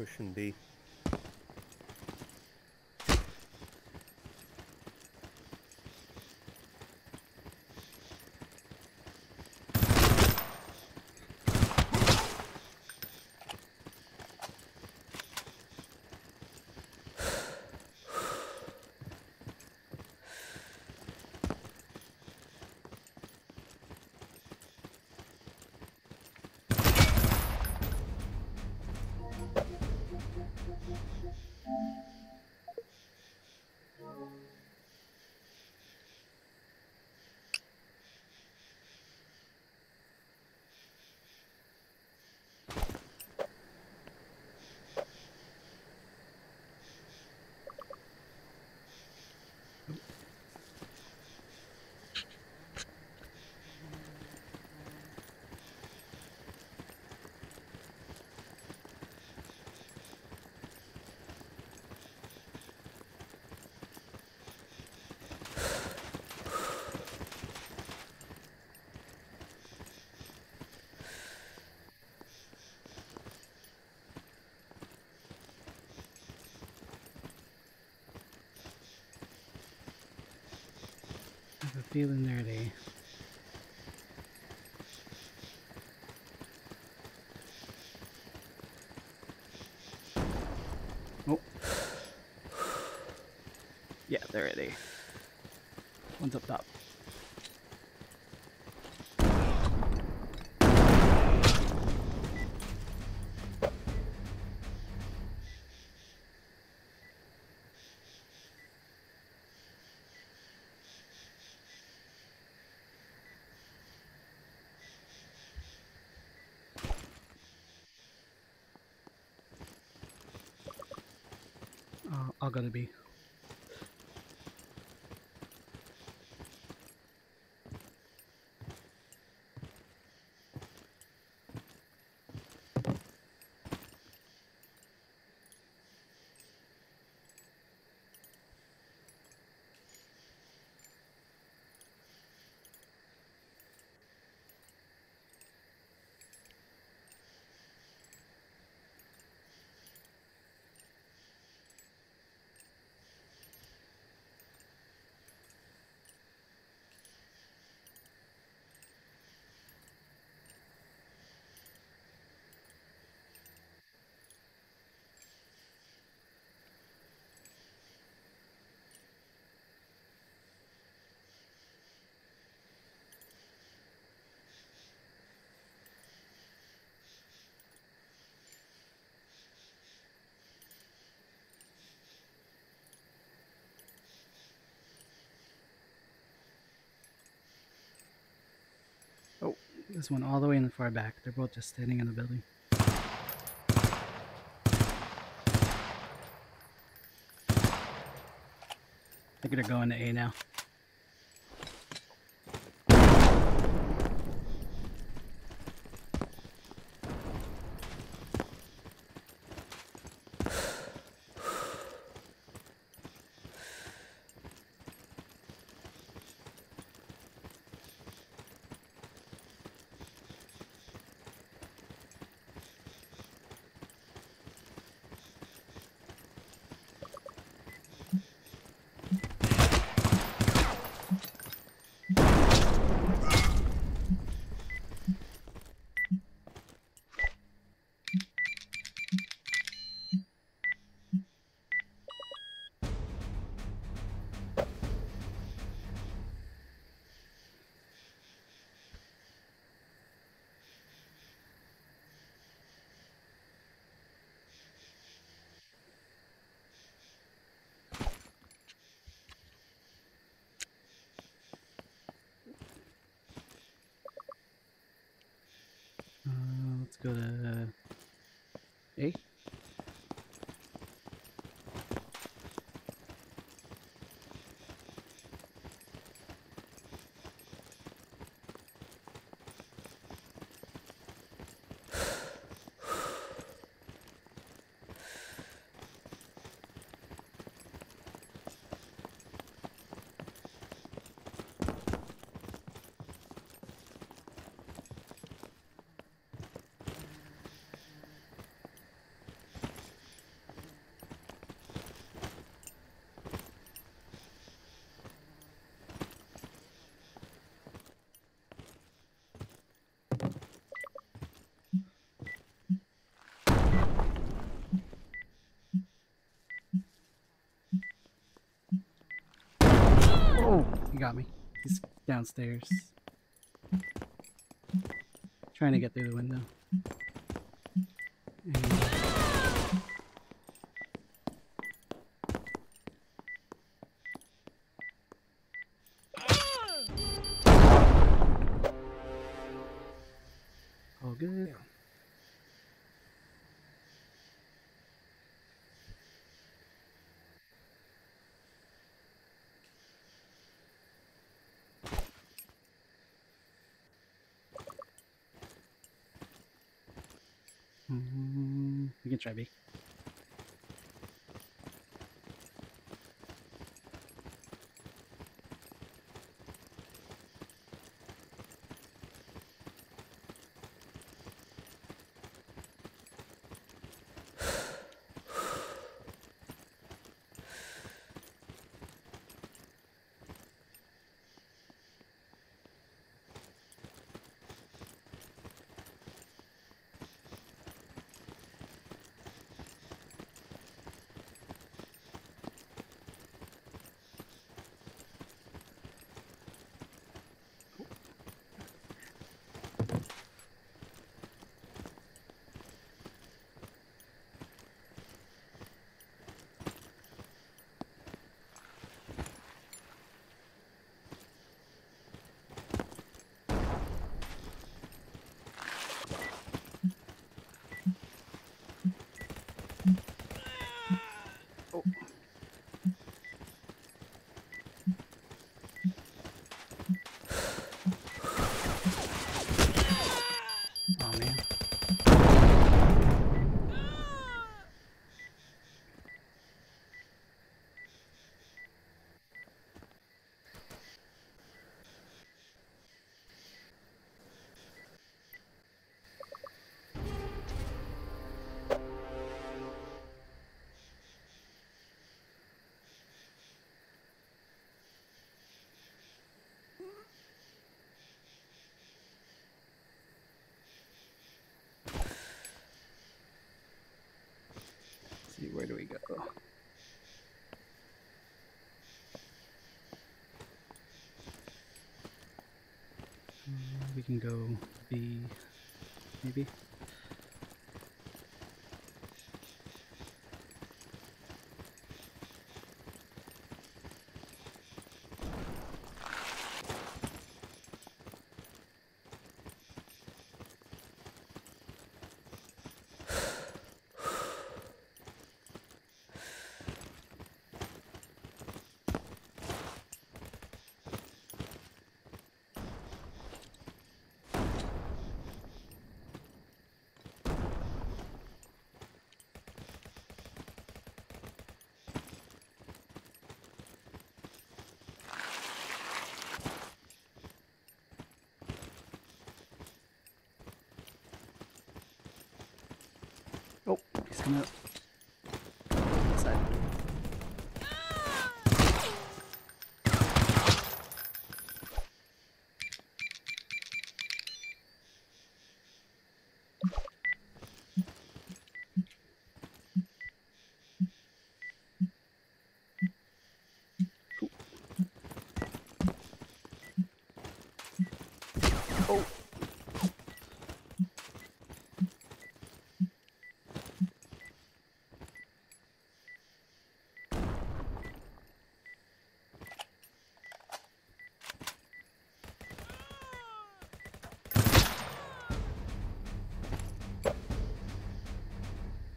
pushing B. feeling they. Oh. Yeah, they're ready. One's up top. Uh, I'll go to B. Oh, this one all the way in the far back. They're both just standing in the building. I think they're going to A now. Go to uh, A. got me. He's downstairs. Trying to get through the window. Mm, we can try B. Oh man. Let's see, where do we go? Mm, We can go B, maybe. Coming up. Inside. Oh.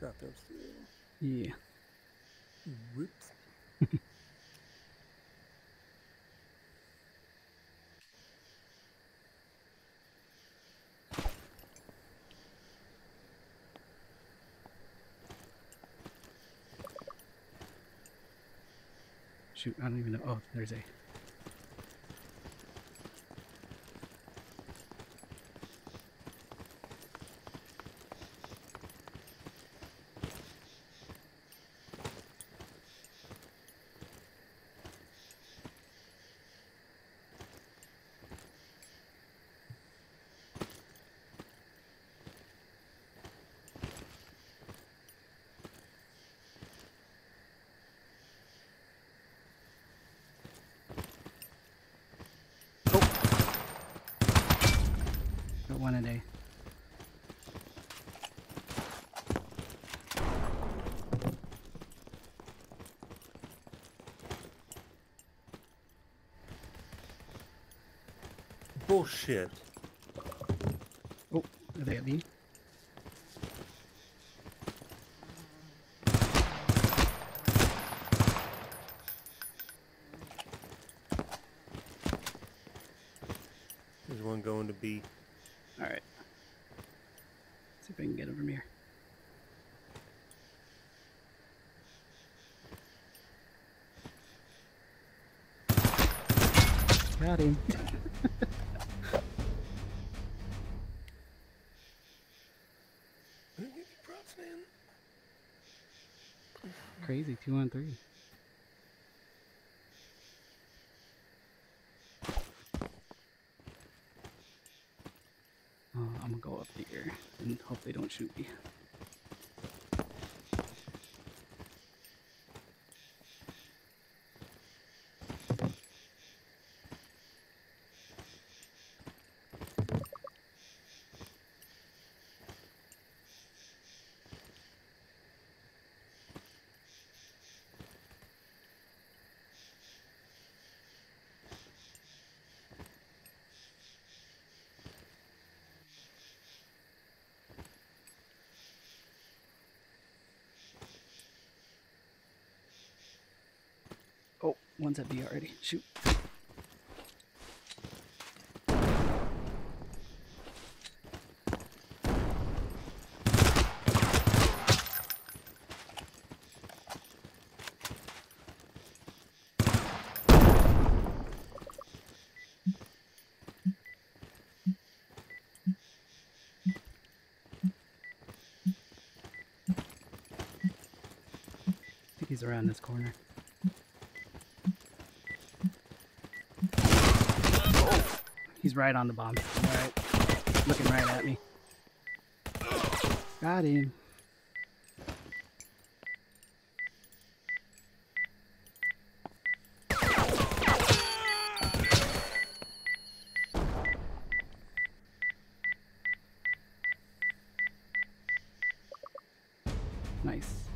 Got those two. Yeah. Whoops. Shoot, I don't even know. Oh, there's A. a day. Bullshit. Oh, are they at me? There's one going to B. Alright. See if I can get him from here. Got him. Crazy, two on three. Uh, I'm gonna go up here and hope they don't shoot me. Oh, one's at B already. Shoot. Around this corner. He's right on the bomb. Alright. Looking right at me. Got him. Nice.